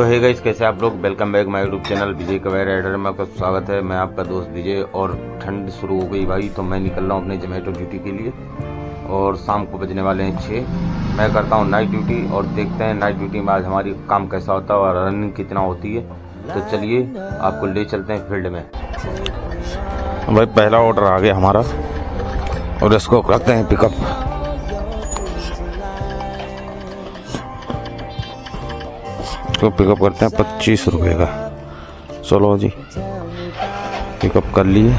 तो है गई कैसे आप लोग? Welcome back my YouTube channel Vijay Kaver rider में आपका स्वागत है। मैं आपका दोस्त विजय और ठंड शुरू हो गई भाई तो मैं निकल रहा हूँ अपने जोमेटो ड्यूटी के लिए और शाम को बजने वाले हैं छः मैं करता हूँ नाइट ड्यूटी और देखते हैं नाइट ड्यूटी में आज हमारी काम कैसा होता है और रनिंग कितना होती है। तो चलिए, आपको ले चलते हैं फ़ील्ड में। भाई, पहला ऑर्डर आ गया हमारा और इसको करते हैं पिकअप इसको पिकअप करते हैं, पच्चीस रुपये का। चलो जी पिकअप कर लिए।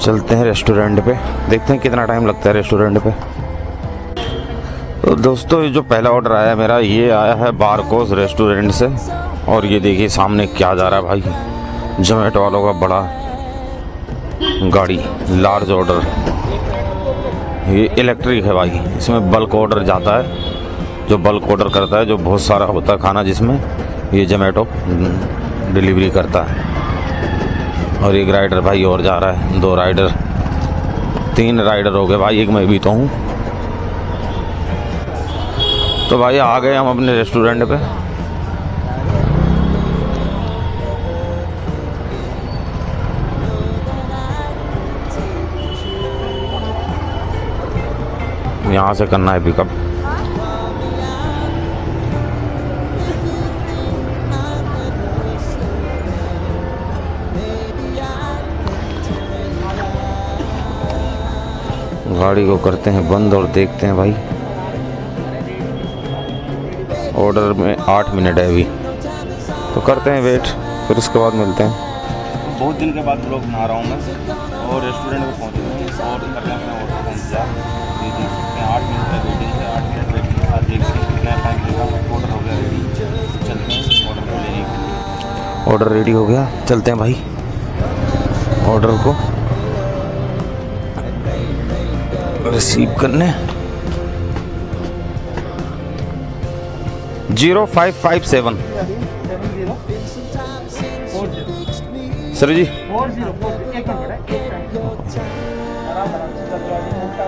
चलते हैं रेस्टोरेंट पे। देखते हैं कितना टाइम लगता है रेस्टोरेंट पे। तो दोस्तों, ये जो पहला ऑर्डर आया मेरा, ये आया है बारकोस रेस्टोरेंट से। और ये देखिए सामने क्या जा रहा है भाई। जोमेटो वालों का बड़ा गाड़ी लार्ज ऑर्डर ये इलेक्ट्रिक है भाई। इसमें बल्क ऑर्डर जाता है। जो बल्क ऑर्डर करता है, जो बहुत सारा होता है खाना जिसमें, ये जोमेटो डिलीवरी करता है। और एक राइडर भाई और जा रहा है, दो राइडर तीन राइडर हो गए भाई, एक मैं भी तो हूँ। तो भाई आ गए हम अपने रेस्टोरेंट पे। यहाँ से करना है पिकअप गाड़ी को करते हैं बंद और देखते हैं भाई। ऑर्डर में आठ मिनट है अभी। तो करते हैं वेट फिर उसके बाद मिलते हैं। बहुत दिन के बाद लोग बना रहा हूँ मैं। और रेस्टोरेंट में पहुँच और कर रहे हैं ऑर्डर का इंतज़ार ये देख सकते हैं आठ मिनट का वेटिंग है आठ मिनट वेटिंग के साथ देखते हैं कितना टाइम लगा ऑर्डर हो गया। रेडी चलते हैं ऑर्डर को लेने के। लिए ऑर्डर रेडी हो गया चलते हैं भाई ऑर्डर को रिसीव करने zero five five seven sir ji four zero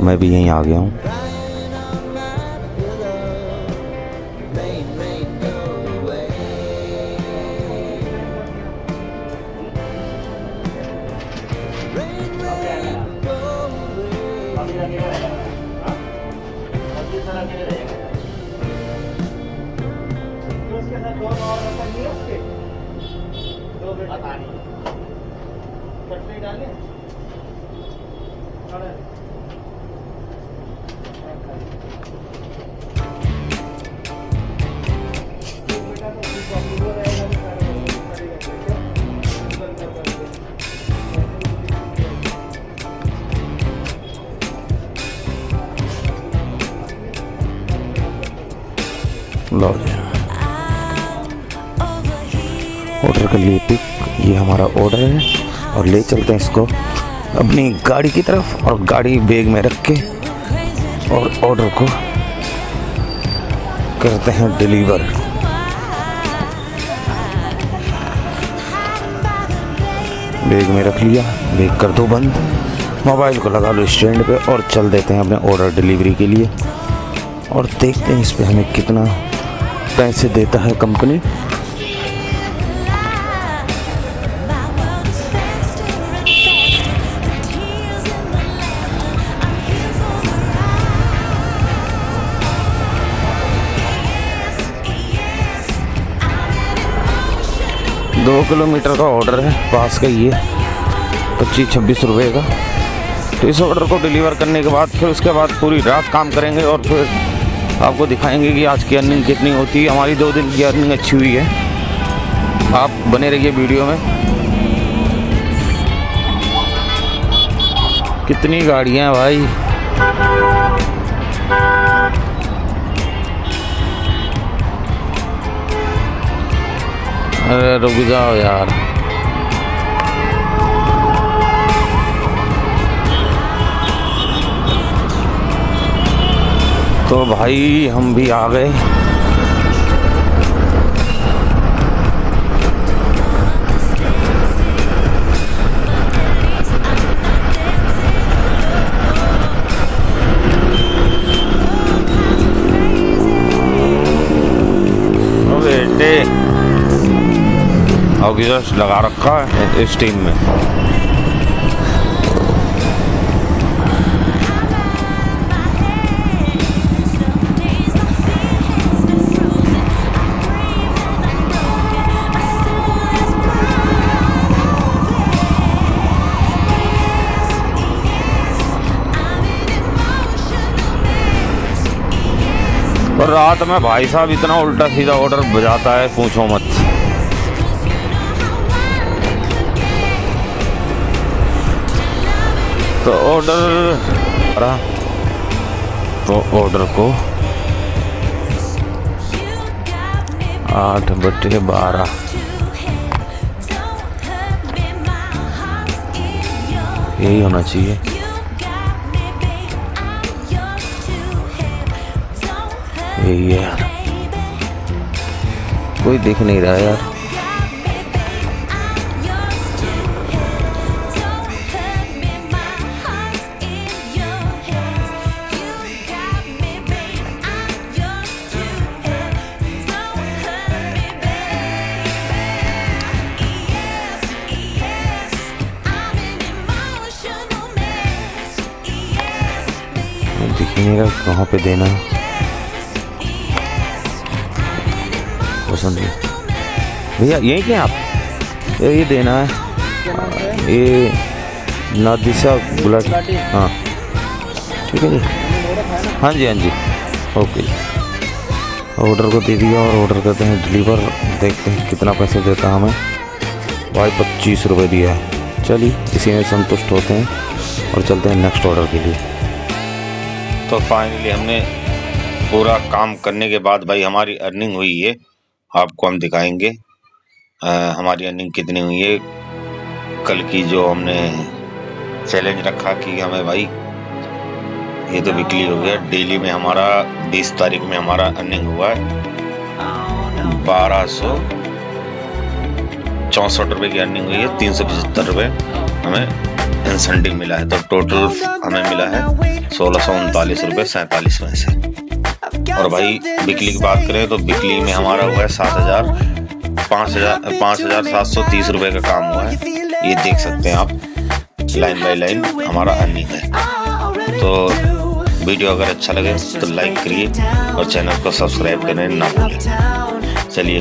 मैं भी यहीं आ गया हूँ। ऑर्डर कर लिए पिक ये हमारा ऑर्डर है और ले चलते हैं इसको। अपनी गाड़ी की तरफ़ और गाड़ी बैग में रख के। और ऑर्डर को करते हैं डिलीवर बैग में रख लिया, बैग कर दो बंद। मोबाइल को लगा लो स्टैंड पे और चल देते हैं अपने ऑर्डर डिलीवरी के लिए। और देखते हैं इस पर हमें कितना पैसे देता है कंपनी दो किलोमीटर का ऑर्डर है, पास का ही है। पच्चीस, छब्बीस रुपये का। तो इस ऑर्डर को डिलीवर करने के बाद, फिर उसके बाद पूरी रात काम करेंगे और फिर आपको दिखाएँगे कि आज की अर्निंग कितनी होती है। हमारी दो दिन की अर्निंग अच्छी हुई है। आप बने रहिए वीडियो में। कितनी गाड़ियाँ भाई। अरे रुक जाओ यार। तो भाई हम भी आ गए। ऑक्सीजन लगा रखा है इस टीम में? और रात में भाई साहब इतना उल्टा सीधा ऑर्डर बजाता है, पूछो मत। तो ऑर्डर तो ऑर्डर को आठ बटे बारह। यही होना चाहिए। यही है। यार कोई दिख नहीं रहा यार। दिख नहीं रहा कहाँ पे देना है? पसंद भैया यहीं के आप? ये ये देना है। ये नादिशा गुलाटी हाँ। ठीक है जी। हाँ जी हाँ जी। ओके। ऑर्डर को दे दिया और ऑर्डर करते हैं डिलीवर। देखते हैं कितना पैसे देता हमें। भाई पच्चीस रुपये दिया है। चलिए इसी में संतुष्ट होते हैं और चलते हैं नेक्स्ट ऑर्डर के लिए। तो फाइनली हमने पूरा काम करने के बाद भाई हमारी अर्निंग हुई है आपको हम दिखाएँगे। आ, हमारी अर्निंग कितनी हुई है कल की जो हमने चैलेंज रखा कि हमें भाई ये तो बिकली हो गया। डेली में हमारा 20 तारीख में हमारा अर्निंग हुआ है। बारह सौ चौंसठ रुपये की अर्निंग हुई है। तीन सौ पचहत्तर रुपये हमें इंसेंटिव मिला है तो टोटल हमें मिला है सोलह सौ उनतालीस रुपये सैंतालीस में से और भाई, बिकली की बात करें तो बिकली में हमारा हुआ है सात हज़ार, पाँच हज़ार पाँच हज़ार सात सौ तीस रुपये का काम हुआ है। ये देख सकते हैं आप लाइन बाय लाइन हमारा अर्निंग है। तो वीडियो अगर अच्छा लगे तो लाइक करिए और चैनल को सब्सक्राइब करने ना भूलें। चलिए।